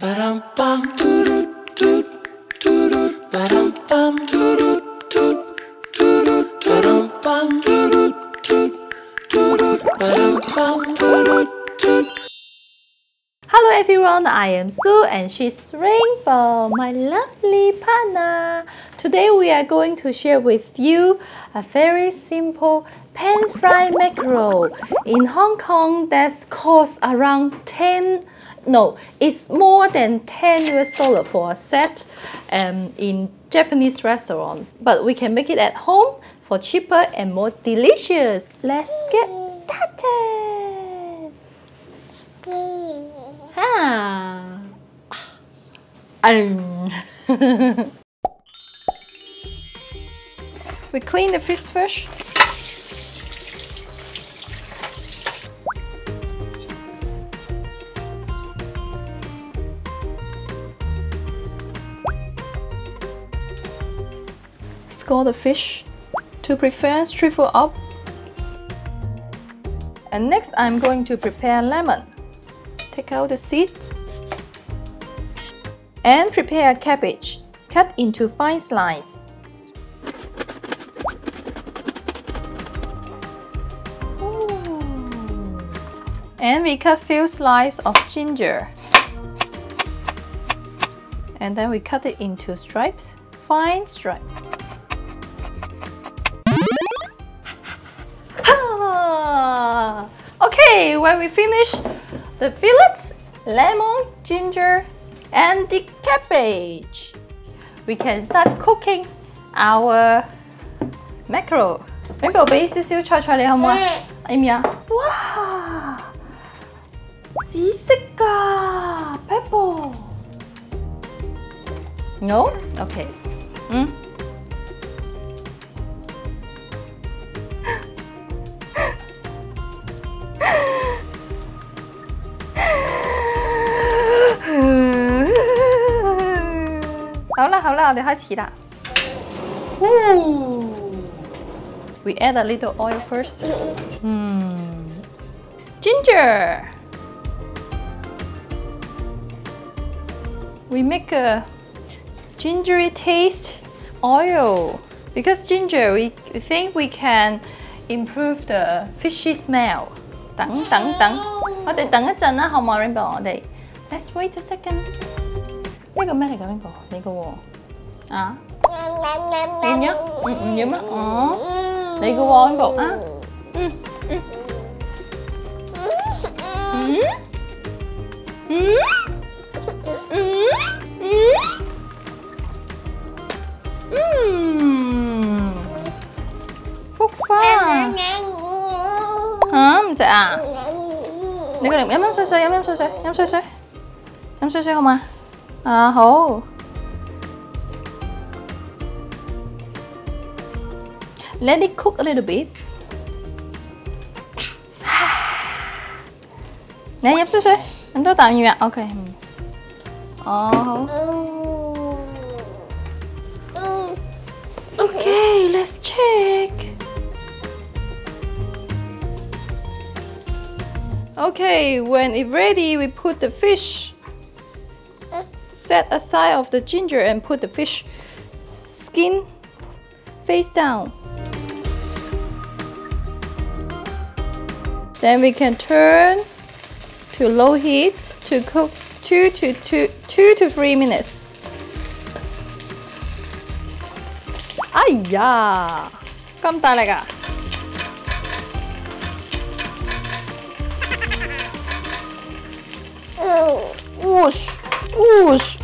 Hello everyone, I am Sue and she's Rainbow, my lovely partner. Today we are going to share with you a very simple pan fried mackerel. In Hong Kong, that costs around 10 no, it's more than 10 US dollar for a set um, in Japanese restaurant. But we can make it at home for cheaper and more delicious. Let's get started. Ha. Um. we clean the fish first. Score the fish to prepare shrivel up. And next I'm going to prepare lemon. Take out the seeds. And prepare cabbage. Cut into fine slices. And we cut few slices of ginger. And then we cut it into stripes, fine stripes. Okay, when we finish the fillets, lemon, ginger, and the cabbage, we can start cooking our mackerel. Rainbow 俾少少菜菜你好唔好啊？要唔要啊？哇！紫色㗎，purple。No? Okay. 嗯。 好啦好啦，我哋开始啦。We add a little oil first. Hmm. Ginger. We make a gingery taste oil because ginger we think we can improve the fishy smell. 等等等，我哋等一阵啦，好唔好，Rainbow？我哋 Let's wait a second。 呢个咩嚟㗎，Rainbow？你个喎啊？要唔要？唔唔要咩？哦，你个喎，Rainbow 啊？嗯嗯嗯嗯嗯嗯嗯，福花吓唔食啊？你个嚟饮饮水水，饮饮水水，饮水水，饮水水好嘛？ à, hố let it cook a little bit. Nè giúp xíu xíu. Em tôi tạo nhiều ạ. Ok. Oh, hố Okay, let's check. Okay, when it's ready, we put the fish set aside of the ginger and put the fish skin face down. Then we can turn to low heat to cook 2 to, two, two to 3 minutes. Aya! Come talaga. Whoosh! Oosh!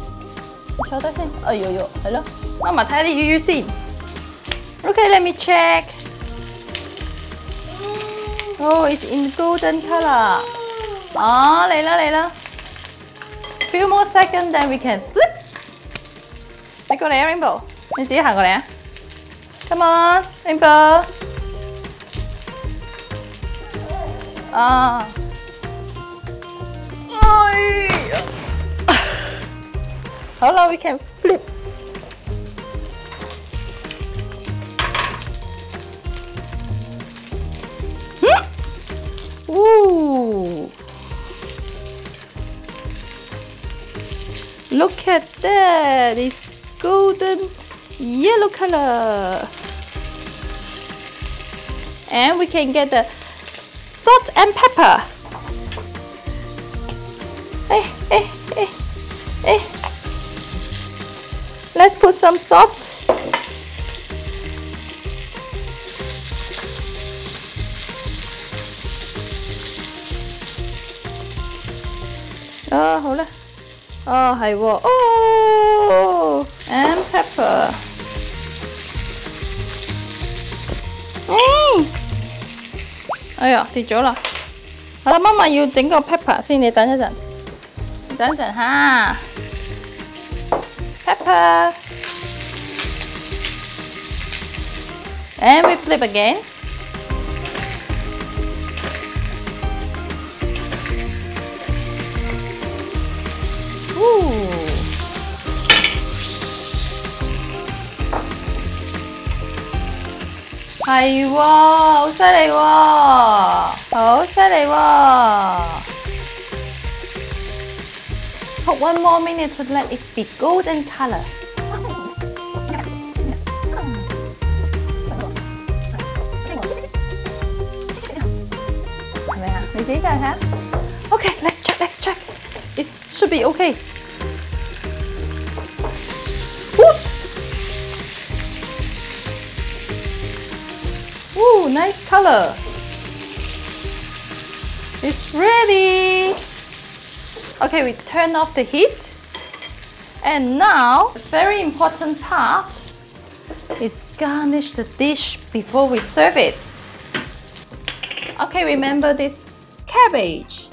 坐低先。哎呦呦，系咯，妈妈睇下啲鱼鱼先。Okay，let me check。Oh, it's in golden color. 哦，嚟啦嚟啦！ few more seconds, then we can flip. 你过嚟啊，Rainbow，你自己行过嚟啊。Come on, Rainbow. 啊。哎 Hold on, we can flip. Hmm? Ooh. Look at that, it's golden yellow color. And we can get the salt and pepper. Hey, hey, hey, hey. Let's put some salt. Oh, 好啦。哦，係喎，哦，and pepper。嗯，哎呀，跌咗啦。好啦，媽媽要整個 pepper 先，你等一陣，等一陣吓。pepper. And we flip again. Ooh. Hay quá, hậu xá đây quá Hậu xá đây quá for one more minute to let it be golden color. This is I have. Okay, let's check, let's check. It should be okay. Ooh, nice color. It's ready. Okay, we turn off the heat. And now, the very important part is garnish the dish before we serve it. Okay, remember this cabbage.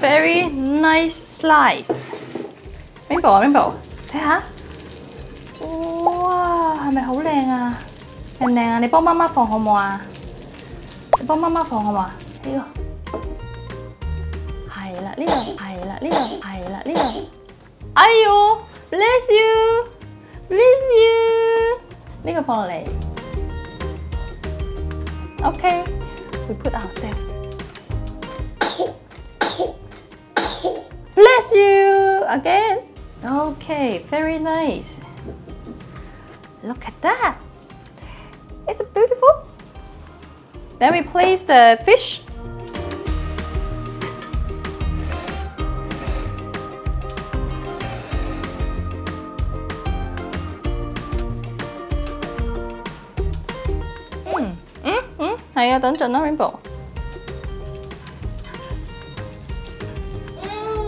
Very nice slice. Rainbow 啊，Rainbow，睇下，哇，系咪好靓啊？靓唔靓啊？你帮妈妈放好唔好啊？你帮妈妈放好唔好啊？呢个系 啦，呢度系啦，呢度系啦，呢度。哎呦，bless you，bless you，呢个放落嚟。Okay，we put ourselves。Bless you again. Okay, very nice. Look at that. Is it beautiful? Then we place the fish. ừ. Hay à,等阵啦，Rainbow。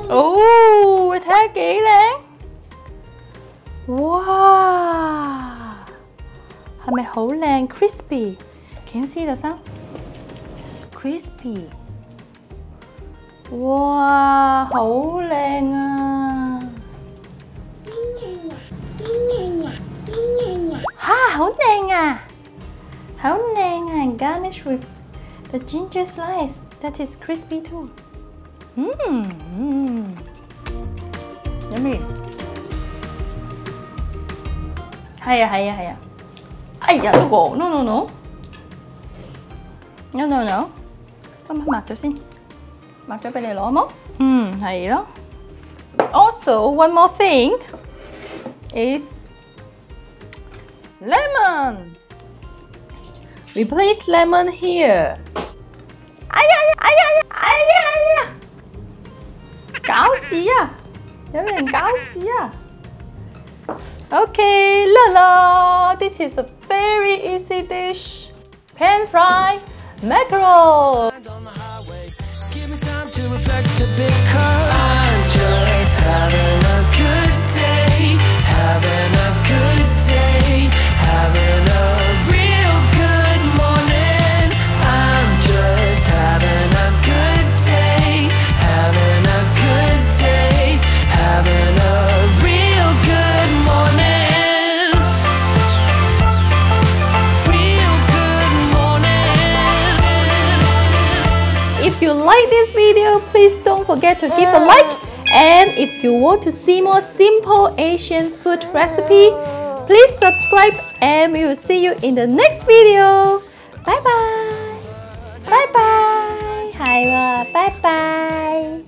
哦，你睇下几靓！哇，系咪好靓？Crispy，Can you see the sound? Crispy，哇，好靓啊！吓，好靓啊！ Haonang and garnish with the ginger slice that is crispy too. Mmm, mm. yummy. hiya, hiya. higher. Aiya, go, No, no, no. No, no, no. Come 한번 맞춰 신. 맞춰 빨리 넣어 먹. 음, 하이로. Also, one more thing is lemon. We place lemon here. 哎呀呀！哎呀呀！哎呀哎呀！搞事啊！有人搞事啊！Okay, la la, this is a very easy dish. Pan fry mackerel. on the highway. Give me time to reflect a bit, cause I'm just having a good like this video, please don't forget to give a like. And if you want to see more simple Asian food recipe, please subscribe and we will see you in the next video. Bye bye. Bye bye. Bye bye.